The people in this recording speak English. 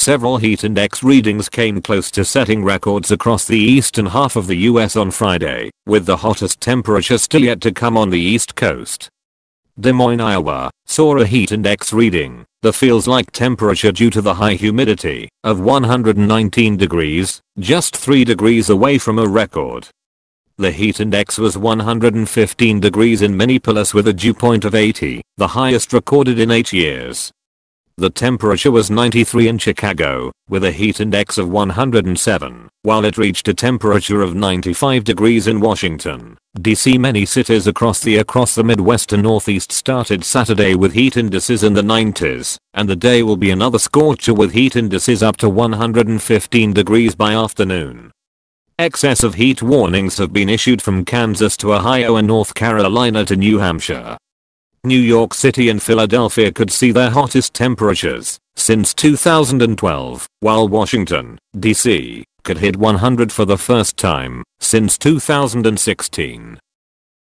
Several heat index readings came close to setting records across the eastern half of the US on Friday, with the hottest temperature still yet to come on the east coast. Des Moines, Iowa, saw a heat index reading, the feels like temperature due to the high humidity, of 119 degrees, just 3 degrees away from a record. The heat index was 115 degrees in Minneapolis with a dew point of 80, the highest recorded in 8 years. The temperature was 93 in Chicago, with a heat index of 107, while it reached a temperature of 95 degrees in Washington, D.C. Many cities across the across the Midwest and Northeast started Saturday with heat indices in the 90s, and the day will be another scorcher with heat indices up to 115 degrees by afternoon. Excess of heat warnings have been issued from Kansas to Ohio and North Carolina to New Hampshire. New York City and Philadelphia could see their hottest temperatures since 2012, while Washington, D.C. could hit 100 for the first time since 2016.